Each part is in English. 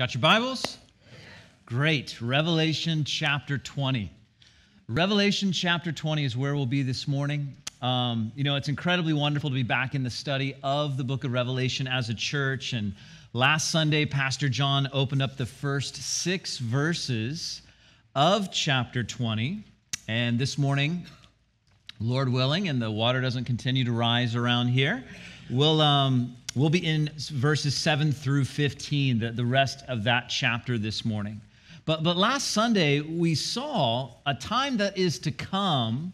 Got your Bibles? Great. Revelation chapter 20. Revelation chapter 20 is where we'll be this morning. Um, you know, it's incredibly wonderful to be back in the study of the book of Revelation as a church. And last Sunday, Pastor John opened up the first six verses of chapter 20. And this morning, Lord willing, and the water doesn't continue to rise around here, we'll, um, we'll be in verses 7 through 15, the, the rest of that chapter this morning. But, but last Sunday, we saw a time that is to come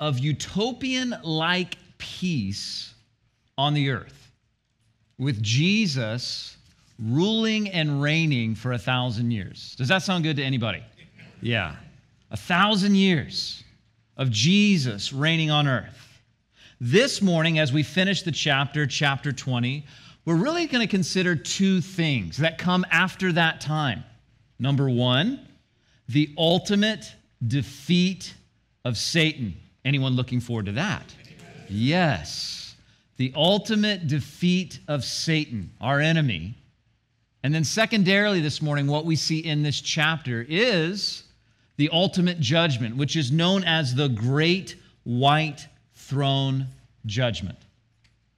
of utopian like peace on the earth, with Jesus ruling and reigning for a thousand years. Does that sound good to anybody? Yeah. A thousand years of Jesus reigning on earth. This morning, as we finish the chapter, chapter 20, we're really going to consider two things that come after that time. Number one, the ultimate defeat of Satan. Anyone looking forward to that? Yes. The ultimate defeat of Satan, our enemy. And then, secondarily, this morning, what we see in this chapter is the ultimate judgment, which is known as the Great White Throne Judgment.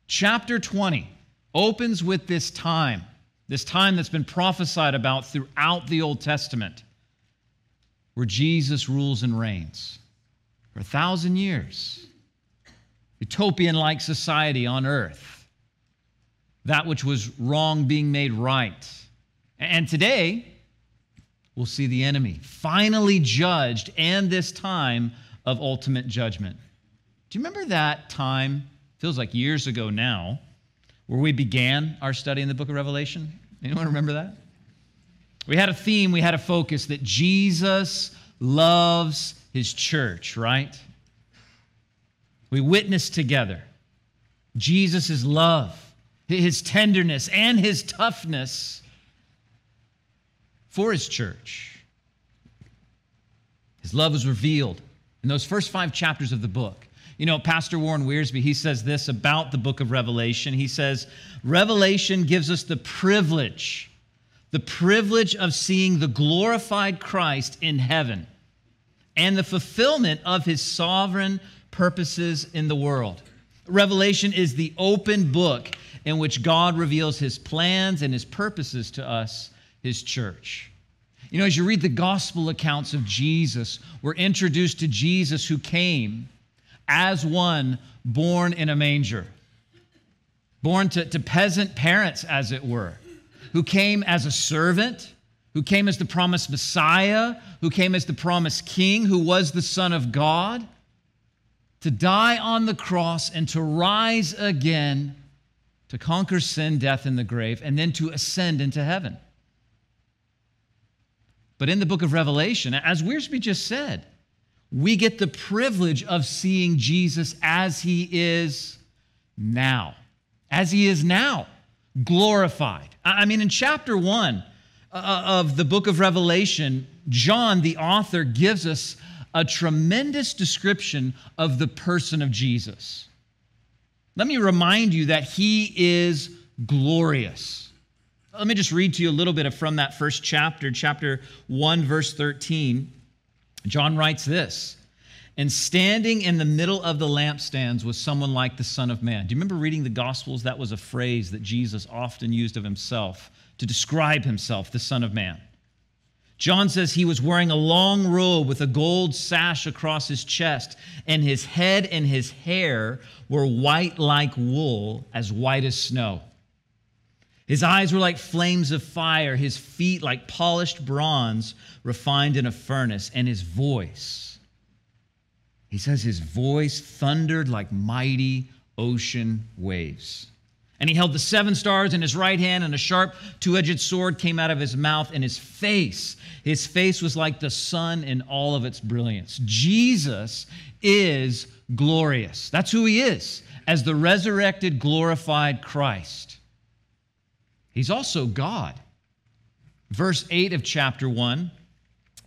Chapter 20 opens with this time, this time that's been prophesied about throughout the Old Testament, where Jesus rules and reigns for a thousand years. Utopian like society on earth, that which was wrong being made right. And today, we'll see the enemy finally judged and this time of ultimate judgment. Do you remember that time? Feels like years ago now, where we began our study in the book of Revelation. Anyone remember that? We had a theme, we had a focus that Jesus loves his church, right? We witnessed together Jesus' love, his tenderness, and his toughness for his church. His love was revealed in those first five chapters of the book. You know, Pastor Warren Wiersbe, he says this about the book of Revelation. He says, Revelation gives us the privilege, the privilege of seeing the glorified Christ in heaven and the fulfillment of his sovereign purposes in the world. Revelation is the open book in which God reveals his plans and his purposes to us his church. You know, as you read the gospel accounts of Jesus, we're introduced to Jesus who came as one born in a manger, born to, to peasant parents, as it were, who came as a servant, who came as the promised Messiah, who came as the promised King, who was the Son of God, to die on the cross and to rise again to conquer sin, death, and the grave, and then to ascend into heaven. But in the book of Revelation, as Wiersbe just said, we get the privilege of seeing Jesus as he is now, as he is now, glorified. I mean, in chapter one uh, of the book of Revelation, John, the author, gives us a tremendous description of the person of Jesus. Let me remind you that he is glorious. Let me just read to you a little bit from that first chapter, chapter 1, verse 13. John writes this And standing in the middle of the lampstands was someone like the Son of Man. Do you remember reading the Gospels? That was a phrase that Jesus often used of himself to describe himself, the Son of Man. John says he was wearing a long robe with a gold sash across his chest, and his head and his hair were white like wool, as white as snow. His eyes were like flames of fire, his feet like polished bronze refined in a furnace, and his voice, he says, his voice thundered like mighty ocean waves. And he held the seven stars in his right hand, and a sharp two edged sword came out of his mouth, and his face, his face was like the sun in all of its brilliance. Jesus is glorious. That's who he is, as the resurrected, glorified Christ. He's also God. Verse 8 of chapter 1,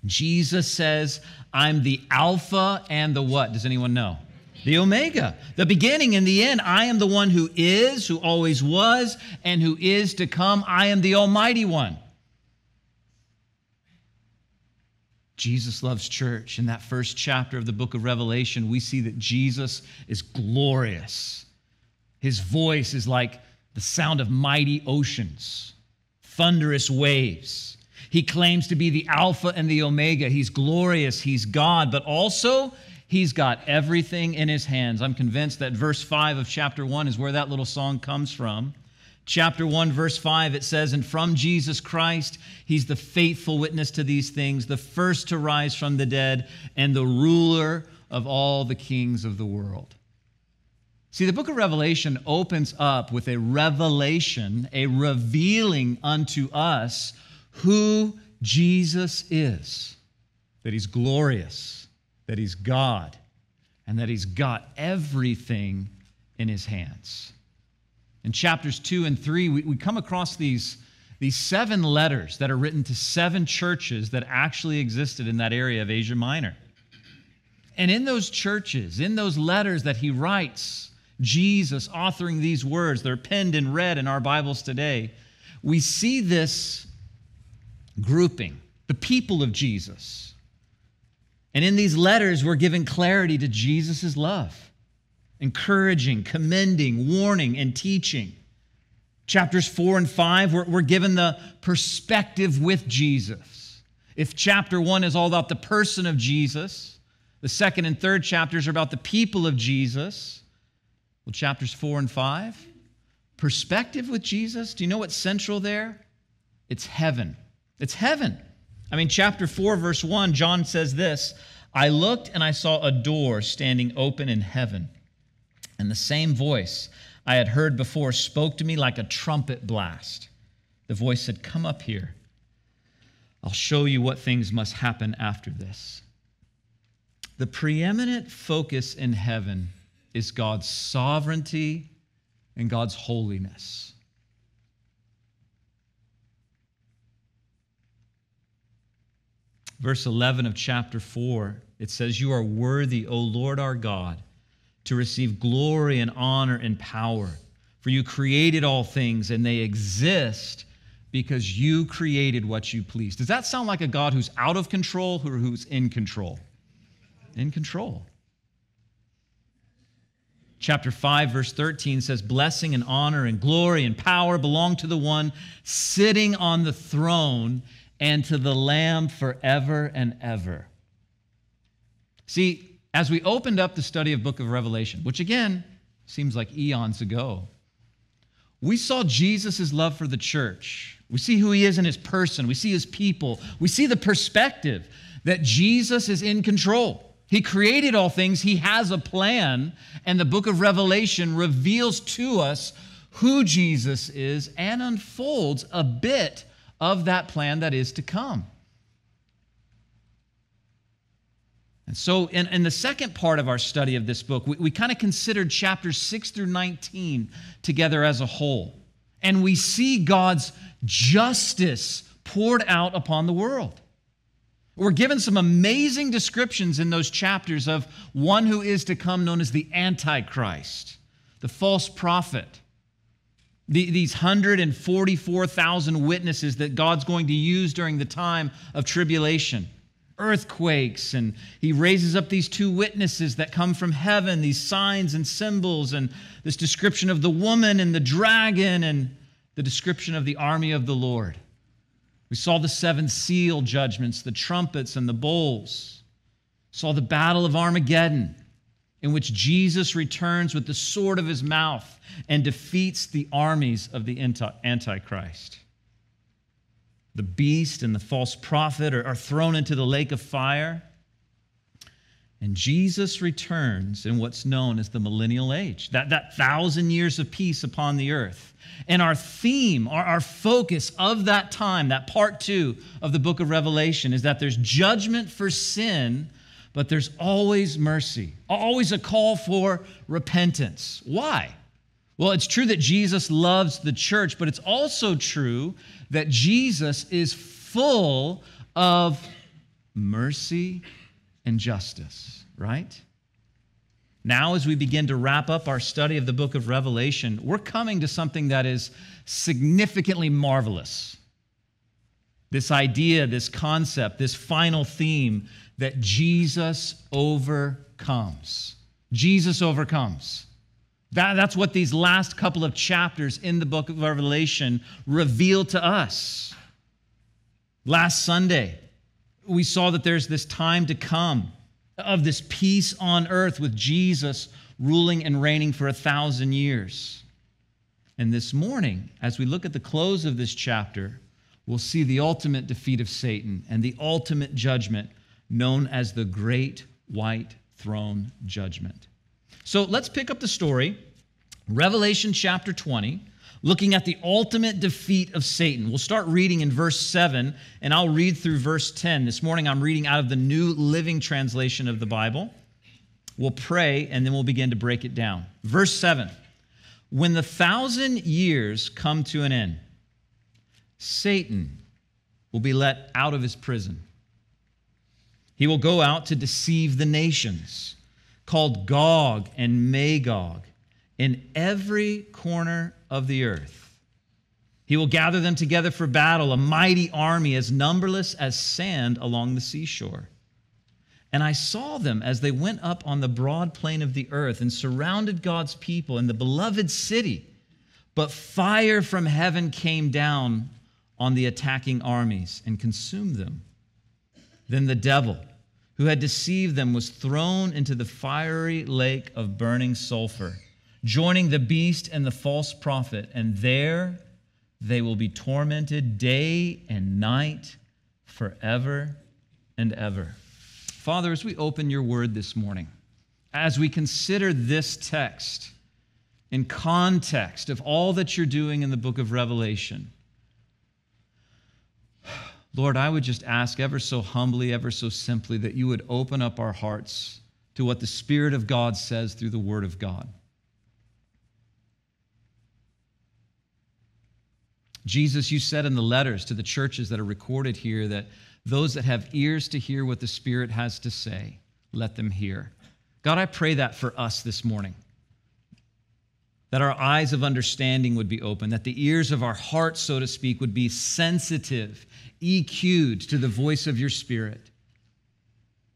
Jesus says, I'm the Alpha and the what? Does anyone know? the Omega, the beginning and the end. I am the one who is, who always was, and who is to come. I am the Almighty One. Jesus loves church. In that first chapter of the book of Revelation, we see that Jesus is glorious. His voice is like the sound of mighty oceans, thunderous waves. He claims to be the Alpha and the Omega. He's glorious, he's God, but also he's got everything in his hands. I'm convinced that verse 5 of chapter 1 is where that little song comes from. Chapter 1, verse 5, it says, And from Jesus Christ, he's the faithful witness to these things, the first to rise from the dead, and the ruler of all the kings of the world. See, the book of Revelation opens up with a revelation, a revealing unto us who Jesus is that he's glorious, that he's God, and that he's got everything in his hands. In chapters two and three, we, we come across these, these seven letters that are written to seven churches that actually existed in that area of Asia Minor. And in those churches, in those letters that he writes, Jesus authoring these words, they're penned in red in our Bibles today, we see this grouping, the people of Jesus. And in these letters, we're given clarity to Jesus' love, encouraging, commending, warning, and teaching. Chapters four and five, we're, we're given the perspective with Jesus. If chapter one is all about the person of Jesus, the second and third chapters are about the people of Jesus. Well, chapters four and five, perspective with Jesus. Do you know what's central there? It's heaven. It's heaven. I mean, chapter 4, verse 1, John says this I looked and I saw a door standing open in heaven. And the same voice I had heard before spoke to me like a trumpet blast. The voice said, Come up here. I'll show you what things must happen after this. The preeminent focus in heaven is God's sovereignty and God's holiness. Verse 11 of chapter 4, it says, You are worthy, O Lord our God, to receive glory and honor and power. For you created all things, and they exist because you created what you please. Does that sound like a God who's out of control or who's in control? In control. Chapter 5, verse 13 says, Blessing and honor and glory and power belong to the one sitting on the throne and to the Lamb forever and ever. See, as we opened up the study of book of Revelation, which again seems like eons ago, we saw Jesus' love for the church. We see who he is in his person. We see his people. We see the perspective that Jesus is in control. He created all things, He has a plan, and the book of Revelation reveals to us who Jesus is and unfolds a bit of that plan that is to come. And so, in, in the second part of our study of this book, we, we kind of considered chapters 6 through 19 together as a whole. And we see God's justice poured out upon the world. We're given some amazing descriptions in those chapters of one who is to come, known as the Antichrist, the false prophet. The, these 144,000 witnesses that God's going to use during the time of tribulation, earthquakes, and he raises up these two witnesses that come from heaven, these signs and symbols, and this description of the woman and the dragon, and the description of the army of the Lord. We saw the seven seal judgments, the trumpets and the bowls. Saw the battle of Armageddon, in which Jesus returns with the sword of his mouth and defeats the armies of the Antichrist. The beast and the false prophet are, thrown into the lake of fire. And Jesus returns in what's known as the millennial age, that, that thousand years of peace upon the earth. And our theme, our, our focus of that time, that part two of the book of Revelation, is that there's judgment for sin, but there's always mercy, always a call for repentance. Why? Well, it's true that Jesus loves the church, but it's also true that Jesus is full of mercy and justice, right? Now, as we begin to wrap up our study of the book of Revelation, we're coming to something that is significantly marvelous. This idea, this concept, this final theme that Jesus overcomes. Jesus overcomes. That, that's what these last couple of chapters in the book of Revelation reveal to us. Last Sunday, we saw that there's this time to come of this peace on earth with Jesus ruling and reigning for a thousand years. And this morning, as we look at the close of this chapter, we'll see the ultimate defeat of Satan and the ultimate judgment known as the Great White Throne Judgment. So let's pick up the story, Revelation chapter 20 looking at the ultimate defeat of Satan. We'll start reading in verse 7, and I'll read through verse 10. This morning I'm reading out of the New Living Translation of the Bible. We'll pray, and then we'll begin to break it down. Verse 7 When the thousand years come to an end, Satan will be let out of his prison. He will go out to deceive the nations, called Gog and Magog, in every corner of the earth. He will gather them together for battle, a mighty army as numberless as sand along the seashore. And I saw them as they went up on the broad plain of the earth and surrounded God's people in the beloved city. But fire from heaven came down on the attacking armies and consumed them. Then the devil, who had deceived them, was thrown into the fiery lake of burning sulfur joining the beast and the false prophet, and there they will be tormented day and night forever and ever. Father, as we open your word this morning, as we consider this text in context of all that you're doing in the book of Revelation, Lord, I would just ask ever so humbly, ever so simply, that you would open up our hearts to what the Spirit of God says through the Word of God. Jesus, you said in the letters to the churches that are recorded here that those that have ears to hear what the Spirit has to say, let them hear. God, I pray that for us this morning. That our eyes of understanding would be open, that the ears of our hearts, so to speak, would be sensitive, EQ'd to the voice of your Spirit.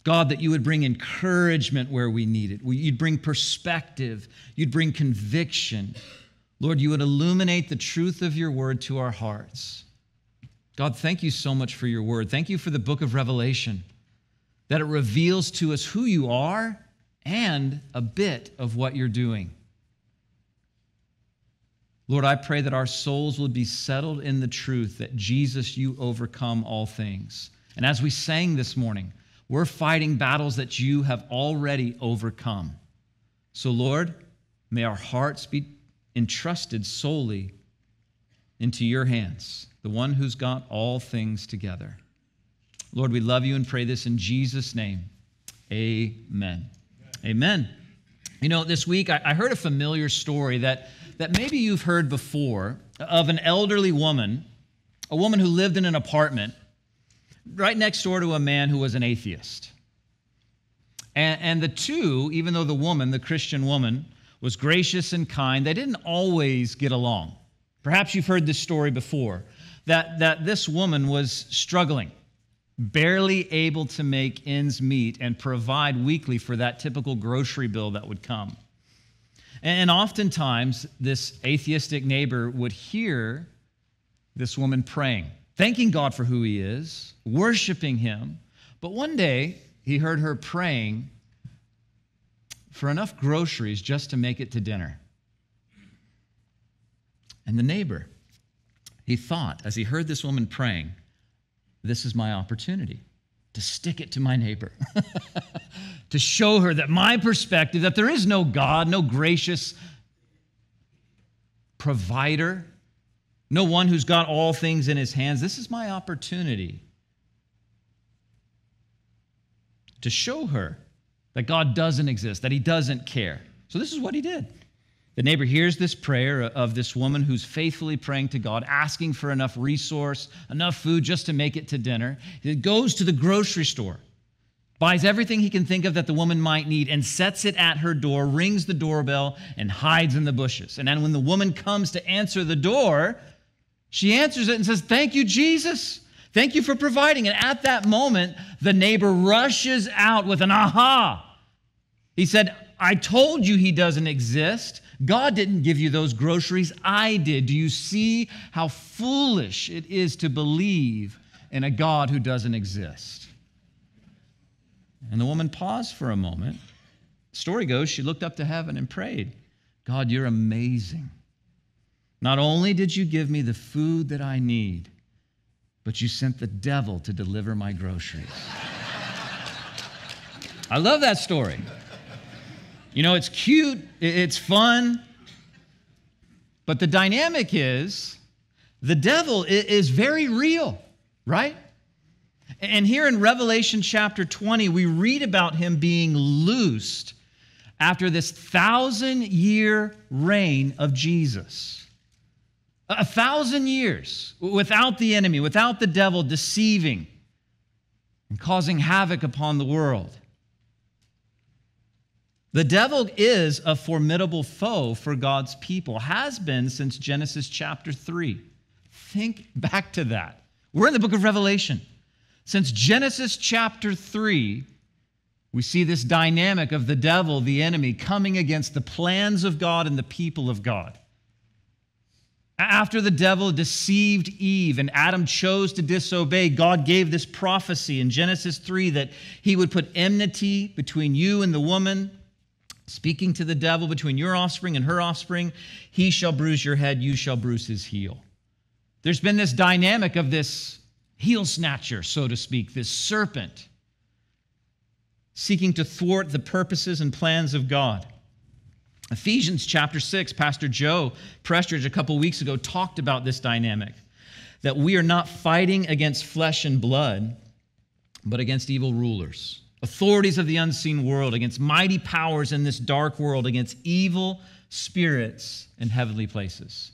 God, that you would bring encouragement where we need it. You'd bring perspective. You'd bring conviction. Lord, you would illuminate the truth of your word to our hearts. God, thank you so much for your word. Thank you for the book of Revelation, that it reveals to us who you are and a bit of what you're doing. Lord, I pray that our souls would be settled in the truth that Jesus, you overcome all things. And as we sang this morning, we're fighting battles that you have already overcome. So, Lord, may our hearts be entrusted solely into your hands, the one who's got all things together. Lord, we love you and pray this in Jesus' name. Amen. Amen. You know, this week I, heard a familiar story that, that maybe you've heard before of an elderly woman, a woman who lived in an apartment right next door to a man who was an atheist. And, and the two, even though the woman, the Christian woman, was gracious and kind. They didn't always get along. Perhaps you've heard this story before that, that this woman was struggling, barely able to make ends meet and provide weekly for that typical grocery bill that would come. And oftentimes, this atheistic neighbor would hear this woman praying, thanking God for who he is, worshiping him. But one day, he heard her praying for enough groceries just to make it to dinner. And the neighbor, he thought, as he heard this woman praying, this is my opportunity to stick it to my neighbor, to show her that my perspective, that there is no God, no gracious provider, no one who's got all things in his hands. This is my opportunity to show her that God doesn't exist, that he doesn't care. So this is what he did. The neighbor hears this prayer of this woman who's faithfully praying to God, asking for enough resource, enough food just to make it to dinner. He goes to the grocery store buys everything he can think of that the woman might need, and sets it at her door, rings the doorbell, and hides in the bushes. And then when the woman comes to answer the door, she answers it and says, Thank you, Jesus. Thank you for providing. And at that moment, the neighbor rushes out with an aha. He said, I told you he doesn't exist. God didn't give you those groceries, I did. Do you see how foolish it is to believe in a God who doesn't exist? And the woman paused for a moment. Story goes, she looked up to heaven and prayed, God, you're amazing. Not only did you give me the food that I need, but you sent the devil to deliver my groceries. I love that story. You know, it's cute, it's fun, but the dynamic is the devil is very real, right? And here in Revelation chapter 20, we read about him being loosed after this thousand year reign of Jesus. A thousand years without the enemy, without the devil deceiving and causing havoc upon the world. The devil is a formidable foe for God's people, has been since Genesis chapter 3. Think back to that. We're in the book of Revelation. Since Genesis chapter 3, we see this dynamic of the devil, the enemy, coming against the plans of God and the people of God. After the devil deceived Eve and Adam chose to disobey, God gave this prophecy in Genesis 3 that he would put enmity between you and the woman speaking to the devil between your offspring and her offspring. He shall bruise your head, you shall bruise his heel. There's been this dynamic of this heel snatcher, so to speak, this serpent seeking to thwart the purposes and plans of God. Ephesians chapter 6, Pastor Joe Prestridge a couple weeks ago talked about this dynamic that we are not fighting against flesh and blood, but against evil rulers authorities of the unseen world, against mighty powers in this dark world, against evil spirits in heavenly places.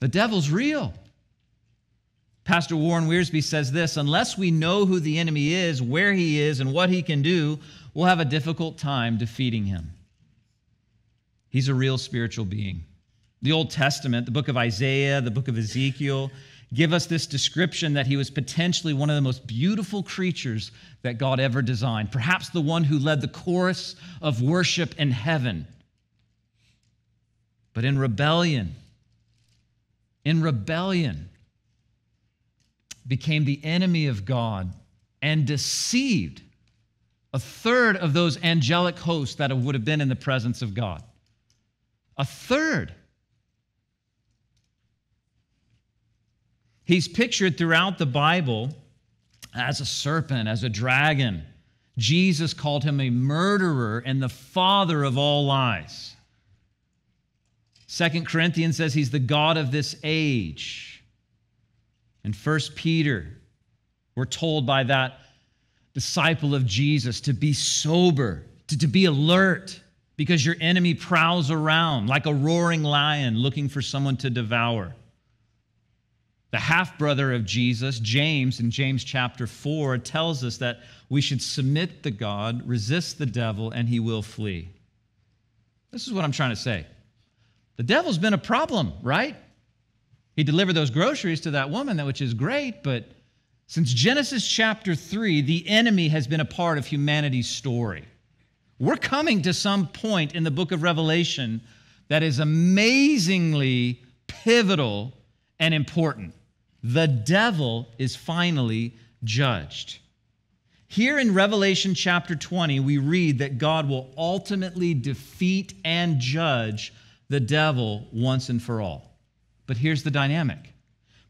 The devil's real. Pastor Warren Wiersbe says this unless we know who the enemy is, where he is, and what he can do, we'll have a difficult time defeating him. He's a real spiritual being. The Old Testament, the book of Isaiah, the book of Ezekiel, give us this description that he was potentially one of the most beautiful creatures that God ever designed, perhaps the one who led the chorus of worship in heaven. But in rebellion, in rebellion, became the enemy of God and deceived a third of those angelic hosts that would have been in the presence of God. A third. He's pictured throughout the Bible as a serpent, as a dragon. Jesus called him a murderer and the father of all lies. Second Corinthians says he's the God of this age. And First Peter, we're told by that disciple of Jesus to be sober, to, to be alert, because your enemy prowls around like a roaring lion looking for someone to devour. The half brother of Jesus, James, in James chapter 4, tells us that we should submit to God, resist the devil, and he will flee. This is what I'm trying to say. The devil's been a problem, right? He delivered those groceries to that woman, which is great, but since Genesis chapter 3, the enemy has been a part of humanity's story. We're coming to some point in the book of Revelation that is amazingly pivotal and important the devil is finally judged. Here in Revelation chapter 20, we read that God will ultimately defeat and judge the devil once and for all. But here's the dynamic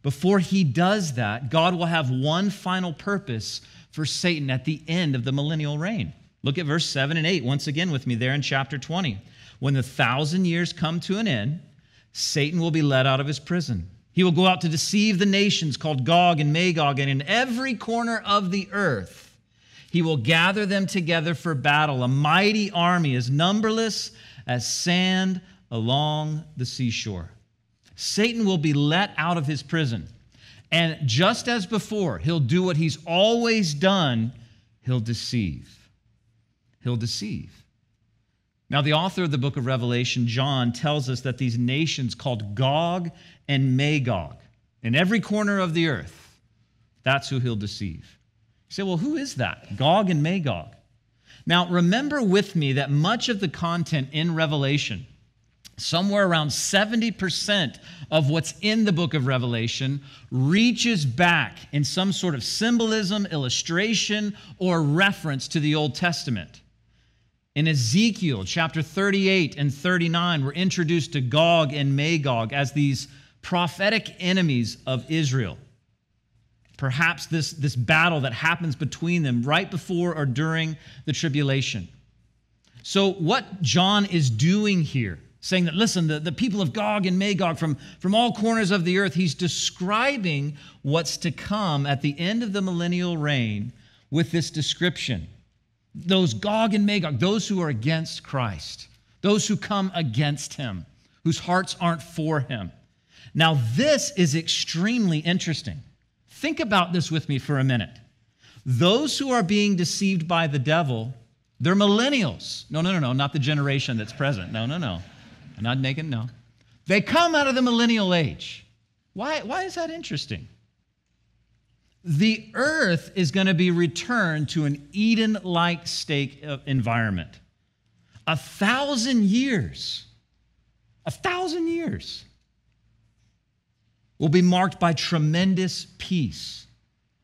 before he does that, God will have one final purpose for Satan at the end of the millennial reign. Look at verse 7 and 8 once again with me there in chapter 20. When the thousand years come to an end, Satan will be let out of his prison he will go out to deceive the nations called Gog and Magog, and in every corner of the earth, he will gather them together for battle, a mighty army as numberless as sand along the seashore. Satan will be let out of his prison. And just as before, he'll do what he's always done he'll deceive. He'll deceive. Now, the author of the book of Revelation, John, tells us that these nations called Gog and Magog, in every corner of the earth, that's who he'll deceive. You say, well, who is that? Gog and Magog. Now, remember with me that much of the content in Revelation, somewhere around 70% of what's in the book of Revelation, reaches back in some sort of symbolism, illustration, or reference to the Old Testament. In Ezekiel chapter 38 and 39, we're introduced to Gog and Magog as these prophetic enemies of Israel. Perhaps this, this battle that happens between them right before or during the tribulation. So, what John is doing here, saying that, listen, the, the people of Gog and Magog from, from all corners of the earth, he's describing what's to come at the end of the millennial reign with this description. Those Gog and Magog, those who are against Christ, those who come against him, whose hearts aren't for him. Now, this is extremely interesting. Think about this with me for a minute. Those who are being deceived by the devil, they're millennials. No, no, no, no, not the generation that's present. No, no, no. I'm not making, no. They come out of the millennial age. Why, why is that interesting? The earth is going to be returned to an Eden like state of environment. A thousand years, a thousand years will be marked by tremendous peace.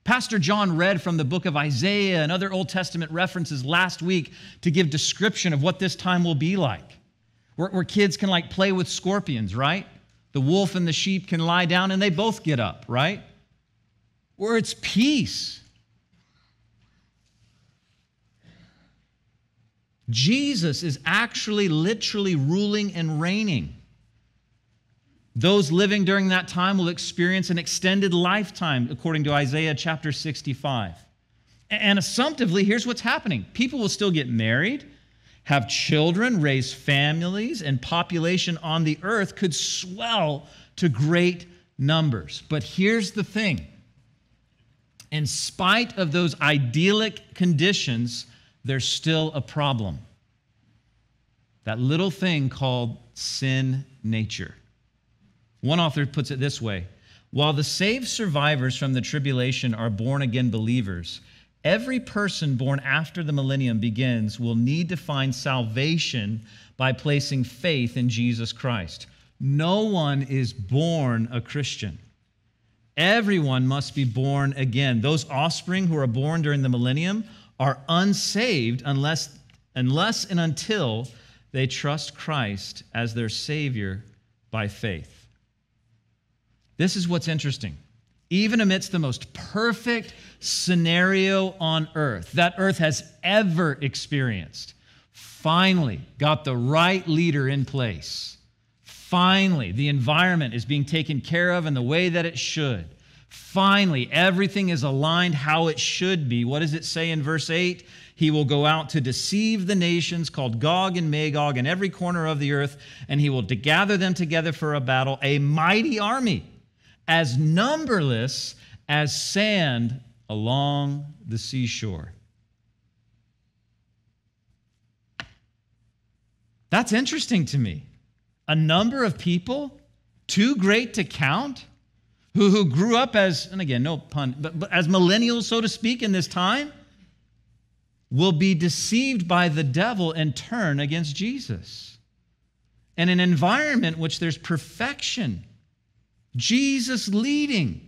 Pastor John read from the book of Isaiah and other Old Testament references last week to give description of what this time will be like. Where, where kids can like play with scorpions, right? The wolf and the sheep can lie down and they both get up, right? Where it's peace. Jesus is actually literally ruling and reigning. Those living during that time will experience an extended lifetime, according to Isaiah chapter 65. And assumptively, here's what's happening people will still get married, have children, raise families, and population on the earth could swell to great numbers. But here's the thing in spite of those idyllic conditions, there's still a problem. That little thing called sin nature. One author puts it this way While the saved survivors from the tribulation are born again believers, every person born after the millennium begins will need to find salvation by placing faith in Jesus Christ. No one is born a Christian. Everyone must be born again. Those offspring who are born during the millennium are unsaved unless, unless and until they trust Christ as their Savior by faith. This is what's interesting. Even amidst the most perfect scenario on earth that earth has ever experienced, finally got the right leader in place Finally, the environment is being taken care of in the way that it should. Finally, everything is aligned how it should be. What does it say in verse 8? He will go out to deceive the nations called Gog and Magog in every corner of the earth, and he will gather them together for a battle, a mighty army, as numberless as sand along the seashore. That's interesting to me a number of people too great to count who, who grew up as, and again, no pun, but, but as millennials, so to speak, in this time, will be deceived by the devil and turn against Jesus. In an environment which there's perfection, Jesus leading,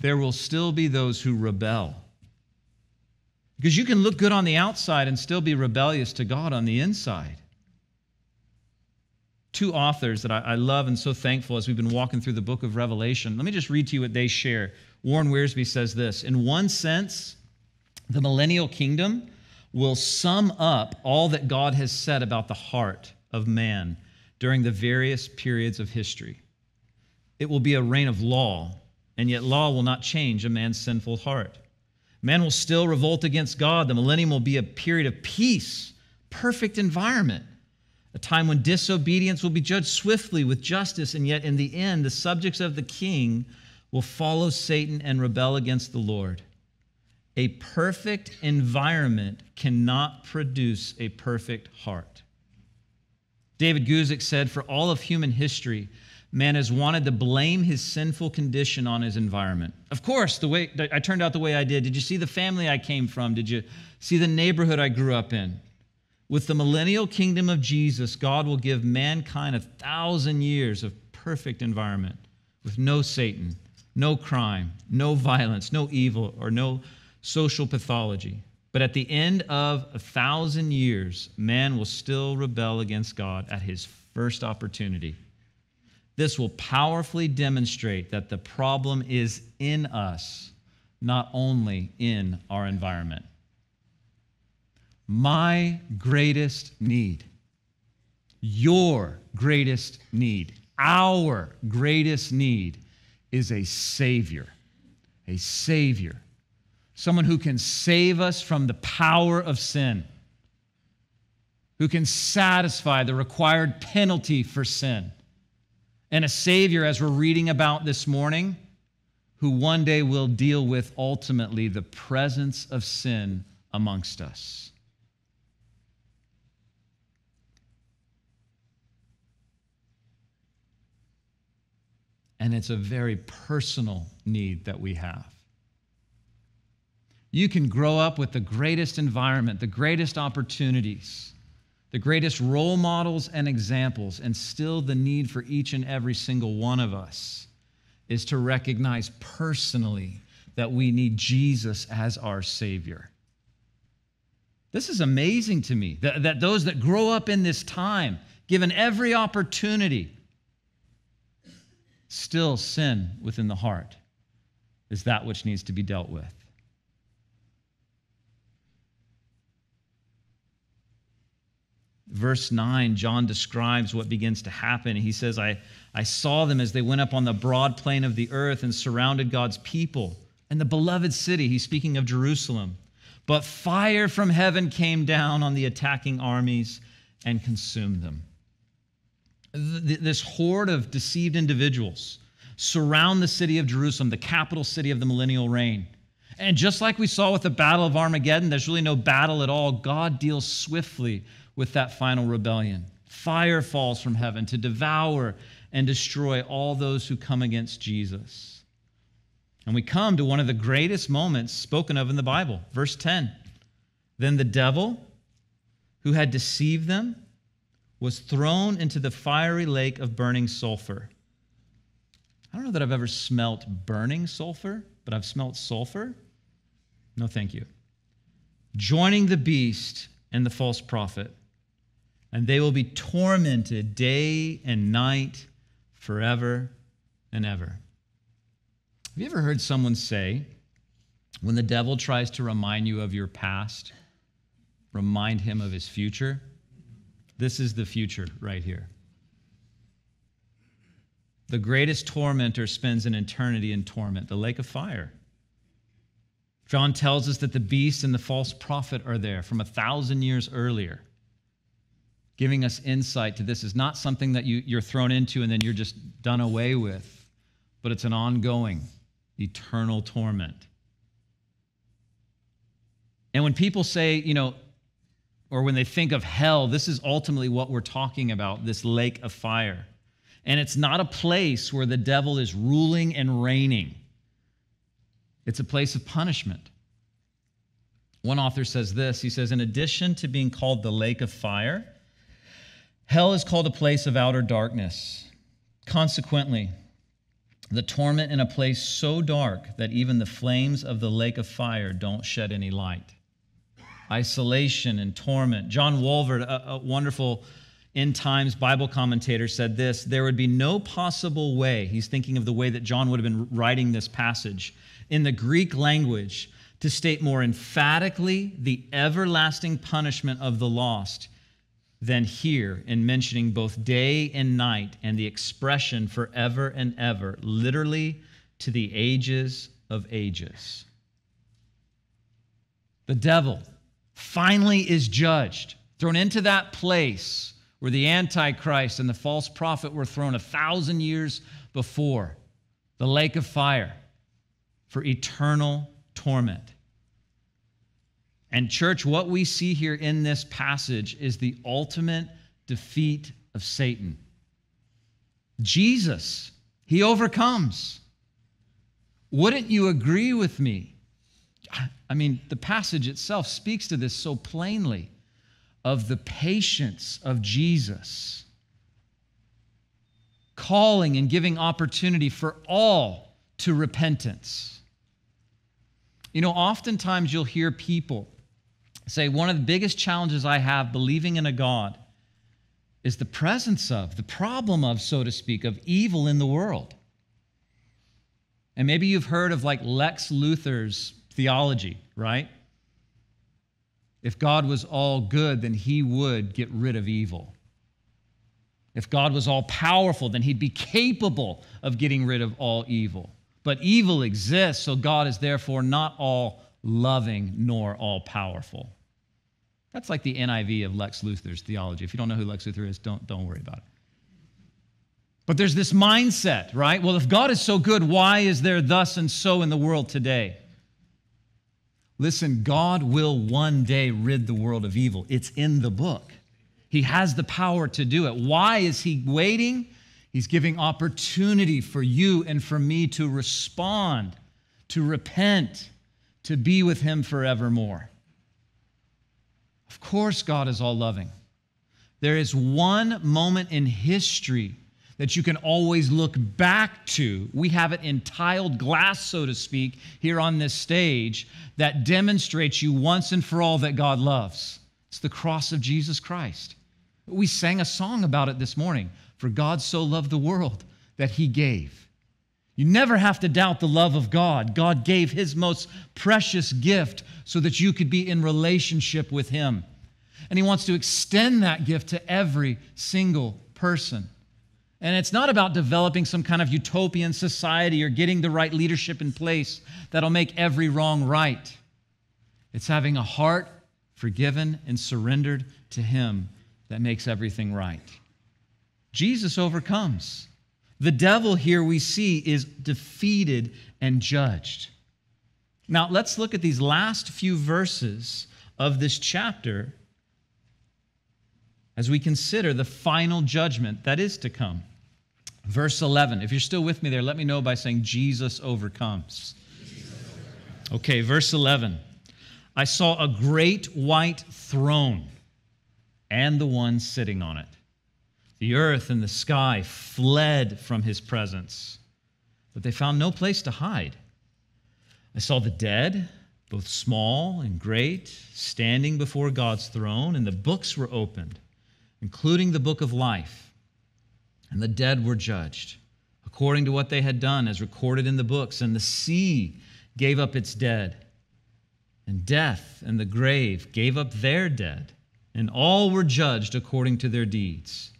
there will still be those who rebel. Because you can look good on the outside and still be rebellious to God on the inside two authors that I, I, love and so thankful as we've been walking through the book of Revelation. Let me just read to you what they share. Warren Wiersbe says this In one sense, the millennial kingdom will sum up all that God has said about the heart of man during the various periods of history. It will be a reign of law, and yet law will not change a man's sinful heart. Man will still revolt against God. The millennium will be a period of peace, perfect environment a time when disobedience will be judged swiftly with justice, and yet in the end, the subjects of the king will follow Satan and rebel against the Lord. A perfect environment cannot produce a perfect heart. David Guzik said, For all of human history, man has wanted to blame his sinful condition on his environment. Of course, the way I turned out the way I did. Did you see the family I came from? Did you see the neighborhood I grew up in? With the millennial kingdom of Jesus, God will give mankind a thousand years of perfect environment with no Satan, no crime, no violence, no evil, or no social pathology. But at the end of a thousand years, man will still rebel against God at his first opportunity. This will powerfully demonstrate that the problem is in us, not only in our environment. My greatest need, your greatest need, our greatest need is a Savior. A Savior someone who can save us from the power of sin, who can satisfy the required penalty for sin, and a Savior, as we're reading about this morning, who one day will deal with ultimately the presence of sin amongst us. And it's a very personal need that we have. You can grow up with the greatest environment, the greatest opportunities, the greatest role models and examples, and still the need for each and every single one of us is to recognize personally that we need Jesus as our Savior. This is amazing to me that, that those that grow up in this time, given every opportunity, still sin within the heart is that which needs to be dealt with. verse 9, John describes what begins to happen. He says, I, I saw them as they went up on the broad plain of the earth and surrounded God's people and the beloved city. He's speaking of Jerusalem. But fire from heaven came down on the attacking armies and consumed them. This horde of deceived individuals surround the city of Jerusalem, the capital city of the millennial reign. And just like we saw with the Battle of Armageddon, there's really no battle at all. God deals swiftly with that final rebellion. Fire falls from heaven to devour and destroy all those who come against Jesus. And we come to one of the greatest moments spoken of in the Bible, verse 10. Then the devil, who had deceived them, was thrown into the fiery lake of burning sulfur. I don't know that I've ever smelt burning sulfur, but I've smelt sulfur. No, thank you. Joining the beast and the false prophet and they will be tormented day and night forever and ever. Have you ever heard someone say, when the devil tries to remind you of your past, remind him of his future? This is the future right here. The greatest tormentor spends an eternity in torment, the lake of fire. John tells us that the beast and the false prophet are there from a thousand years earlier giving us insight to this is not something that you, you're thrown into and then you're just done away with, but it's an ongoing, eternal torment. And when people say, you know, or when they think of hell, this is ultimately what we're talking about this lake of fire. And it's not a place where the devil is ruling and reigning, it's a place of punishment. One author says this he says, in addition to being called the lake of fire, Hell is called a place of outer darkness. Consequently, the torment in a place so dark that even the flames of the lake of fire don't shed any light. Isolation and torment. John Walvoord, a, a wonderful end times Bible commentator, said this there would be no possible way, he's thinking of the way that John would have been writing this passage, in the Greek language to state more emphatically the everlasting punishment of the lost than here in mentioning both day and night and the expression forever and ever, literally to the ages of ages. The devil finally is judged, thrown into that place where the Antichrist and the false prophet were thrown a thousand years before the lake of fire for eternal torment. And, church, what we see here in this passage is the ultimate defeat of Satan. Jesus, he overcomes. Wouldn't you agree with me? I mean, the passage itself speaks to this so plainly of the patience of Jesus, calling and giving opportunity for all to repentance. You know, oftentimes you'll hear people say, One of the biggest challenges I have believing in a God is the presence of, the problem of, so to speak, of evil in the world. And maybe you've heard of like Lex Luthor's theology, right? If God was all good, then he would get rid of evil. If God was all powerful, then he'd be capable of getting rid of all evil. But evil exists, so God is therefore not all loving nor all powerful. That's like the NIV of Lex Luthor's theology. If you don't know who Lex Luthor is, don't, don't worry about it. But there's this mindset, right? Well, if God is so good, why is there thus and so in the world today? Listen, God will one day rid the world of evil. It's in the book. He has the power to do it. Why is He waiting? He's giving opportunity for you and for me to respond, to repent, to be with Him forevermore. Of course, God is all loving. There is one moment in history that you can always look back to. We have it in tiled glass, so to speak, here on this stage that demonstrates you once and for all that God loves. It's the cross of Jesus Christ. We sang a song about it this morning. For God so loved the world that he gave. You never have to doubt the love of God. God gave his most precious gift so that you could be in relationship with him. And he wants to extend that gift to every single person. And it's not about developing some kind of utopian society or getting the right leadership in place that'll make every wrong right. It's having a heart forgiven and surrendered to him that makes everything right. Jesus overcomes. The devil here we see is defeated and judged. Now, let's look at these last few verses of this chapter as we consider the final judgment that is to come. Verse 11. If you're still with me there, let me know by saying, Jesus overcomes. Okay, verse 11. I saw a great white throne and the one sitting on it. The earth and the sky fled from his presence, but they found no place to hide. I saw the dead, both small and great, standing before God's throne, and the books were opened, including the book of life. And the dead were judged according to what they had done, as recorded in the books. And the sea gave up its dead, and death and the grave gave up their dead, and all were judged according to their deeds.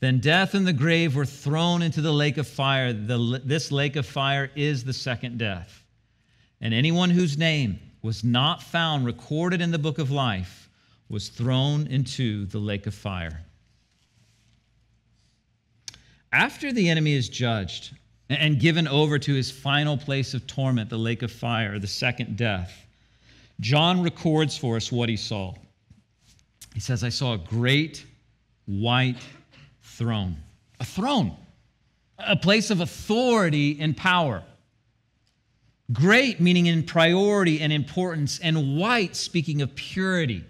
Then death and the grave were thrown into the lake of fire. The, this lake of fire is the second death. And anyone whose name was not found recorded in the book of life was thrown into the lake of fire. After the enemy is judged and given over to his final place of torment, the lake of fire, the second death, John records for us what he saw. He says, I saw a great white throne. A throne, a place of authority and power. Great, meaning in priority and importance, and white, speaking of purity,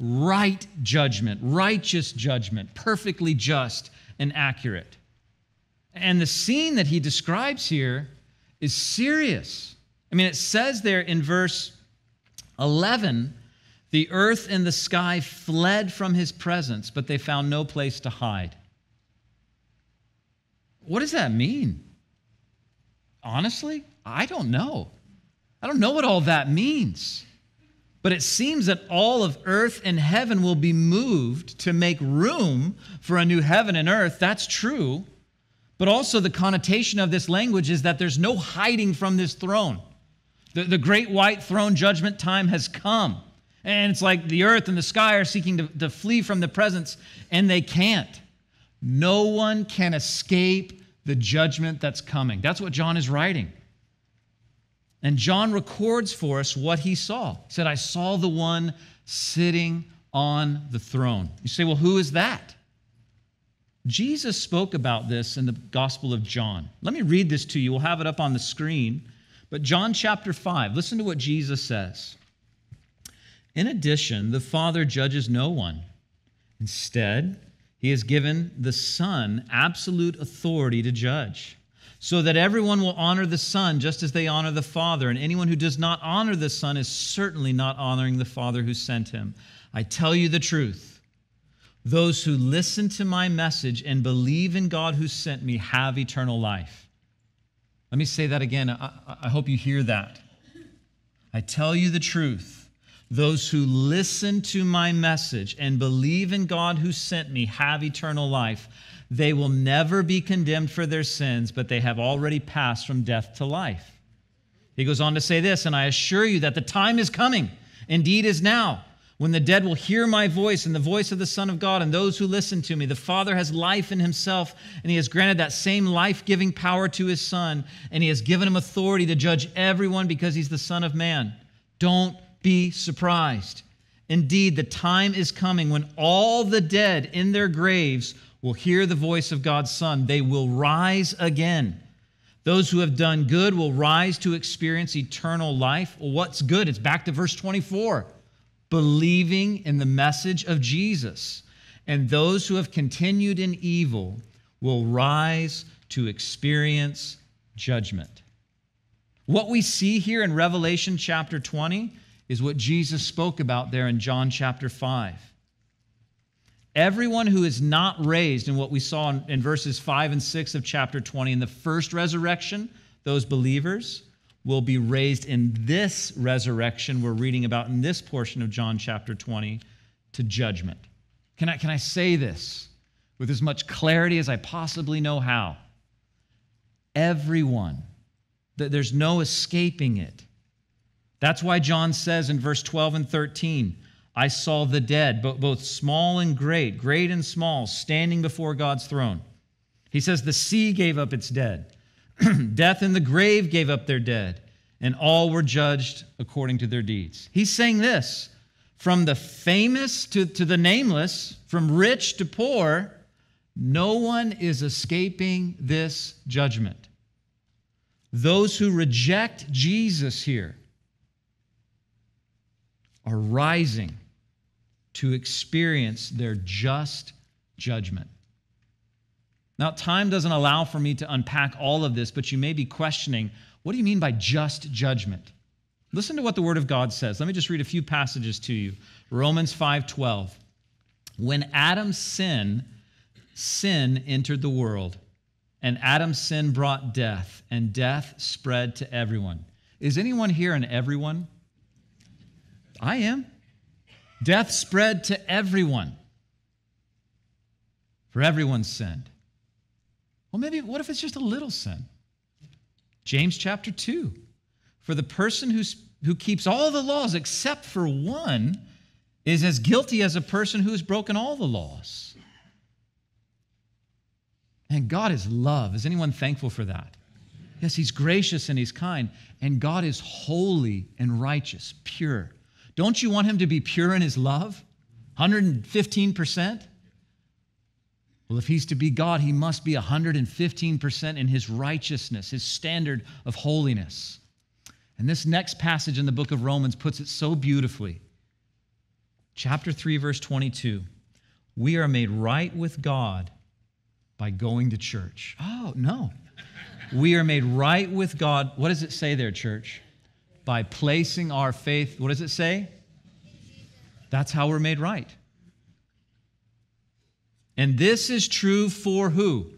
right judgment, righteous judgment, perfectly just and accurate. And the scene that he describes here is serious. I mean, it says there in verse 11 the earth and the sky fled from his presence, but they found no place to hide. What does that mean? Honestly, I don't know. I don't know what all that means. But it seems that all of earth and heaven will be moved to make room for a new heaven and earth. That's true. But also, the connotation of this language is that there's no hiding from this throne. The, the great white throne judgment time has come. And it's like the earth and the sky are seeking to, to flee from the presence, and they can't. No one can escape the judgment that's coming. That's what John is writing. And John records for us what he saw. He said, I saw the one sitting on the throne. You say, well, who is that? Jesus spoke about this in the Gospel of John. Let me read this to you. We'll have it up on the screen. But John chapter 5, listen to what Jesus says. In addition, the Father judges no one. Instead, he has given the Son absolute authority to judge so that everyone will honor the Son just as they honor the Father. And anyone who does not honor the Son is certainly not honoring the Father who sent him. I tell you the truth. Those who listen to my message and believe in God who sent me have eternal life. Let me say that again. I, I hope you hear that. I tell you the truth. Those who listen to my message and believe in God who sent me have eternal life. They will never be condemned for their sins, but they have already passed from death to life. He goes on to say this, and I assure you that the time is coming, indeed is now, when the dead will hear my voice and the voice of the Son of God, and those who listen to me. The Father has life in himself, and he has granted that same life giving power to his Son, and he has given him authority to judge everyone because he's the Son of Man. Don't be surprised. Indeed, the time is coming when all the dead in their graves will hear the voice of God's Son. They will rise again. Those who have done good will rise to experience eternal life. Well, what's good? It's back to verse 24 believing in the message of Jesus. And those who have continued in evil will rise to experience judgment. What we see here in Revelation chapter 20 is what Jesus spoke about there in John chapter 5. Everyone who is not raised in what we saw in, in, verses 5 and 6 of chapter 20 in the first resurrection, those believers will be raised in this resurrection we're reading about in this portion of John chapter 20 to judgment. Can I, can I say this with as much clarity as I possibly know how? Everyone, there's no escaping it. That's why John says in verse 12 and 13, I saw the dead, both small and great, great and small, standing before God's throne. He says, The sea gave up its dead, death and the grave gave up their dead, and all were judged according to their deeds. He's saying this from the famous to, to the nameless, from rich to poor, no one is escaping this judgment. Those who reject Jesus here are rising to experience their just judgment. Now, time doesn't allow for me to unpack all of this, but you may be questioning what do you mean by just judgment? Listen to what the word of God says. Let me just read a few passages to you. Romans 5:12. When Adam's sin sin entered the world, and Adam's sin brought death, and death spread to everyone. Is anyone here an everyone? I am. Death spread to everyone, for everyone sinned. Well, maybe what if it's just a little sin? James chapter 2. For the person who's, who keeps all the laws except for one is as guilty as a person who has broken all the laws. And God is love. Is anyone thankful for that? Yes, He's gracious and He's kind. And God is holy and righteous, pure. Don't you want him to be pure in his love? 115%? Well, if he's to be God, he must be 115% in his righteousness, his standard of holiness. And this next passage in the book of Romans puts it so beautifully. Chapter 3, verse 22. We are made right with God by going to church. Oh, no. We are made right with God. What does it say there, church? by placing our faith, what does it say? That's how we're made right. And this is true for who?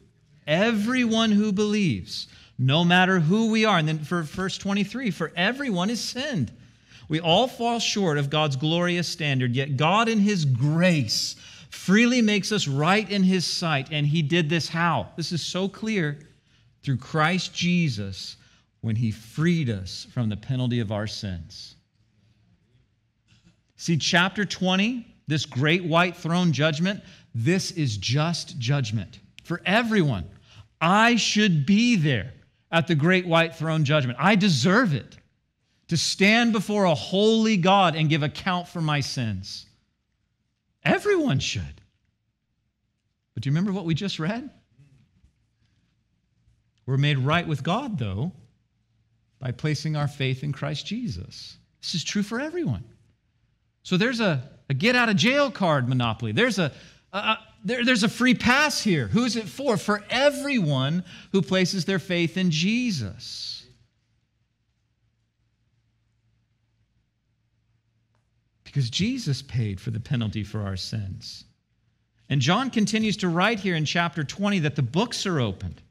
Everyone who believes, no matter who we are. And then for verse 23, for everyone is sinned. We all fall short of God's glorious standard, yet God, in His grace, freely makes us right in His sight. And He did this how? This is so clear through Christ Jesus when he freed us from the penalty of our sins. See, chapter 20, this great white throne judgment, this is just judgment for everyone. I should be there at the great white throne judgment. I deserve it. to stand before a holy God and give account for my sins. Everyone should. But do you remember what we just read? We're made right with God, though, by placing our faith in Christ Jesus. This is true for everyone. So there's a, a get out of jail card monopoly. There's a, a, there, there's a free pass here. Who's it for? For everyone who places their faith in Jesus. Because Jesus paid for the penalty for our sins. And John continues to write here in chapter 20 that the books are opened.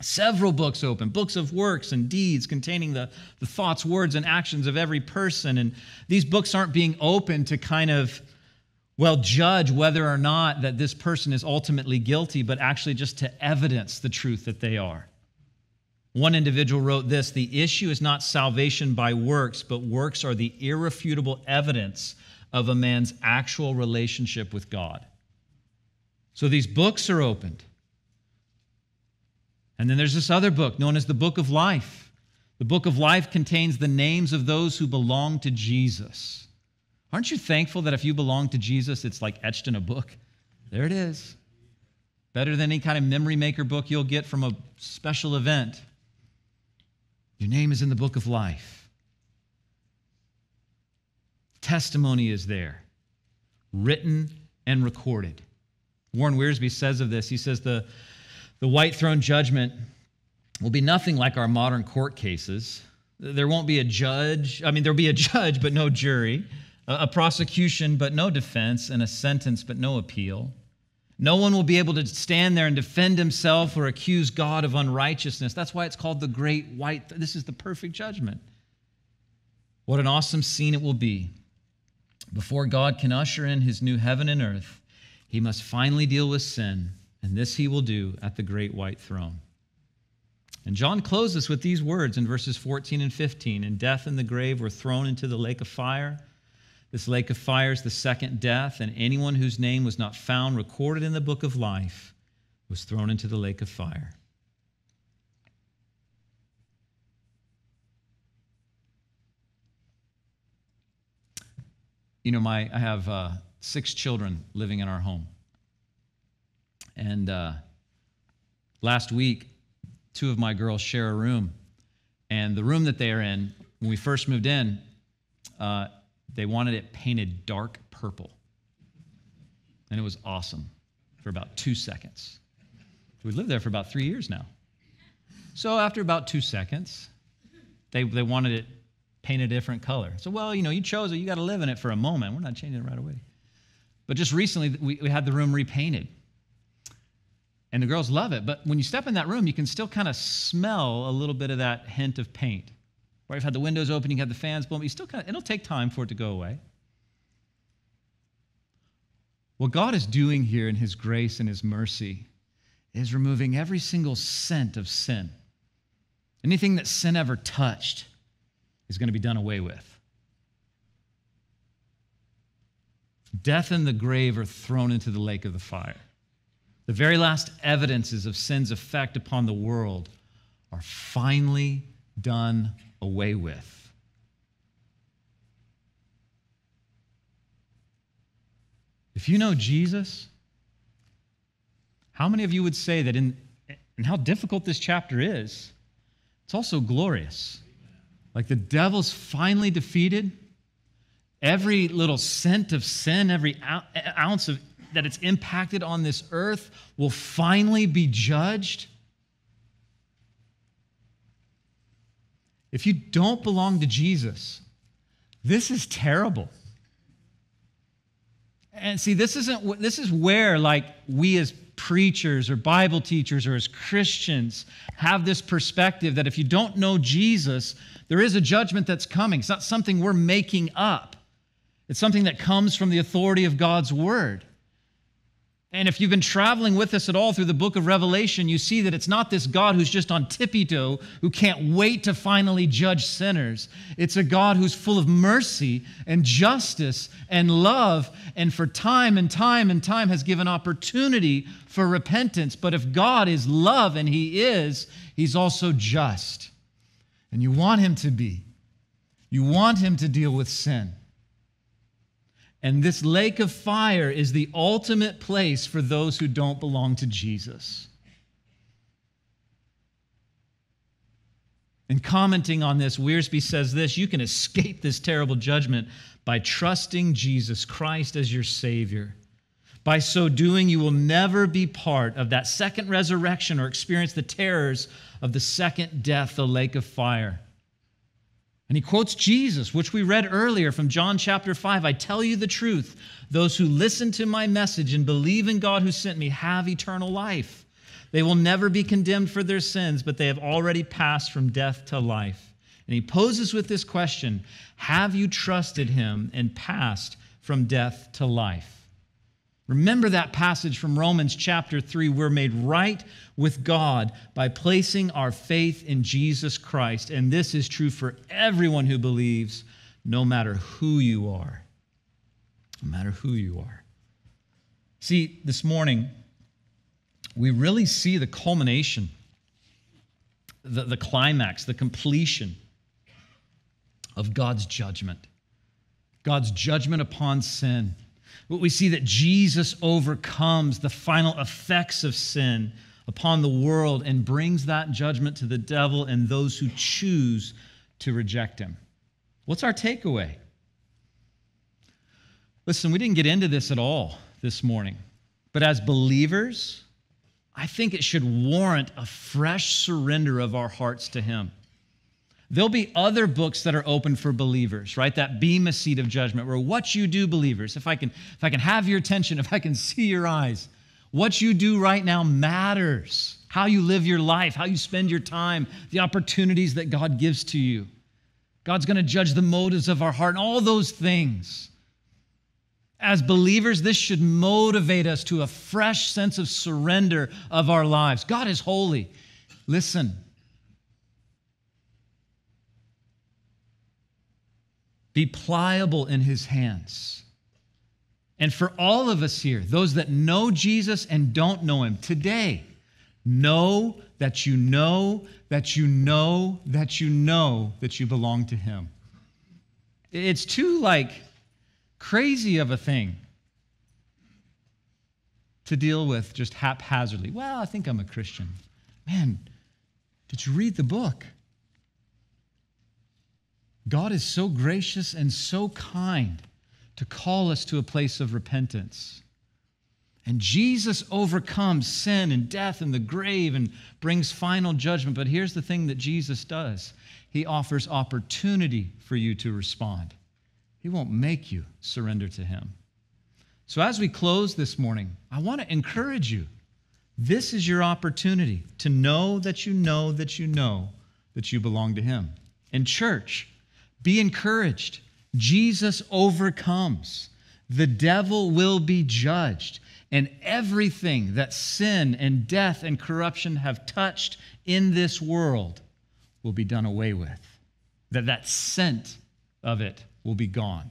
Several books open, books of works and deeds containing the, the thoughts, words, and actions of every person. And these books aren't being opened to kind of, well, judge whether or not that this person is ultimately guilty, but actually just to evidence the truth that they are. One individual wrote this The issue is not salvation by works, but works are the irrefutable evidence of a man's actual relationship with God. So these books are opened. And then there's this other book known as the Book of Life. The Book of Life contains the names of those who belong to Jesus. Aren't you thankful that if you belong to Jesus, it's like etched in a book? There it is. Better than any kind of memory maker book you'll get from a special event. Your name is in the book of life. Testimony is there, written and recorded. Warren Wiersbe says of this, he says, the, the white throne judgment will be nothing like our modern court cases. There won't be a judge. I mean, there'll be a judge, but no jury, a prosecution, but no defense, and a sentence, but no appeal. No one will be able to stand there and defend himself or accuse God of unrighteousness. That's why it's called the great white. This is the perfect judgment. What an awesome scene it will be. Before God can usher in his new heaven and earth, he must finally deal with sin and this he will do at the great white throne. And John closes with these words in verses 14 and 15 And death and the grave were thrown into the lake of fire. This lake of fire is the second death, and anyone whose name was not found recorded in the book of life was thrown into the lake of fire. You know, my, I have uh, six children living in our home. And uh, last week, two of my girls share a room. And the room that they are in, when we first moved in, uh, they wanted it painted dark purple. And it was awesome for about two seconds. We lived there for about three years now. So after about two seconds, they, they wanted it painted a different color. So, well, you know, you chose it, you got to live in it for a moment. We're not changing it right away. But just recently, we, we had the room repainted and the girls love it. But when you step in that room, you can still kind of smell a little bit of that hint of paint. Where you've had the windows open, you have had the fans blowing, but you still kind of, it'll take time for it to go away. What God is doing here in His grace and His mercy is removing every single scent of sin. Anything that sin ever touched is going to be done away with. Death and the grave are thrown into the lake of the fire. The very last evidences of sin's effect upon the world are finally done away with. If you know Jesus, how many of you would say that in and how difficult this chapter is, it's also glorious. Like the devil's finally defeated. Every little scent of sin, every ounce of that it's impacted on this earth will finally be judged? If you don't belong to Jesus, this is terrible. And see, this isn't this is where like we as preachers or Bible teachers or as Christians have this perspective that if you don't know Jesus, there is a judgment that's coming. It's not something we're making up. It's something that comes from the authority of God's word. And if you've been traveling with us at all through the book of Revelation, you see that it's not this God who's just on tippy toe, who can't wait to finally judge sinners. It's a God who's full of mercy and justice and love, and for time and time and time has given opportunity for repentance. But if God is love, and He is, He's also just. And you want Him to be. You want him to deal with sin. And this lake of fire is the ultimate place for those who don't belong to Jesus. And commenting on this, Wiersbe says this you can escape this terrible judgment by trusting Jesus Christ as your Savior. By so doing, you will never be part of that second resurrection or experience the terrors of the second death, the lake of fire. And he quotes Jesus, which we read earlier from John chapter 5. I tell you the truth those who listen to my message and believe in God who sent me have eternal life. They will never be condemned for their sins, but they have already passed from death to life. And he poses with this question Have you trusted him and passed from death to life? Remember that passage from Romans chapter 3. We're made right with God by placing our faith in Jesus Christ. And this is true for everyone who believes, no matter who you are. No matter who you are. See, this morning, we really see the culmination, the, the climax, the completion of God's judgment. God's judgment upon sin we see that Jesus overcomes the final effects of sin upon the world and brings that judgment to the devil and those who choose to reject him. What's our takeaway? Listen, we didn't get into this at all this morning, but as believers, I think it should warrant a fresh surrender of our hearts to Him. There'll be other books that are open for believers, right? That Bema seat of judgment, where what you do, believers, if I can, if I can have your attention, if I can see your eyes, what you do right now matters. How you live your life, how you spend your time, the opportunities that God gives to you. God's going to judge the motives of our heart and all those things. As believers, this should motivate us to a fresh sense of surrender of our lives. God is holy. Listen, Be pliable in his hands. And for all of us here, those that know Jesus and don't know him, today, know that you know that you know that you know that you belong to him. It's too like crazy of a thing to deal with just haphazardly. Well, I think I'm a Christian. Man, did you read the book? God is so gracious and so kind to call us to a place of repentance. And Jesus overcomes sin and death and the grave and brings final judgment. But here's the thing that Jesus does He offers opportunity for you to respond. He won't make you surrender to Him. So, as we close this morning, I want to encourage you. This is your opportunity to know that you know that you know that you belong to Him. In church, be encouraged. Jesus overcomes. The devil will be judged, and everything that sin and death and corruption have touched in this world will be done away with. That that scent of it will be gone.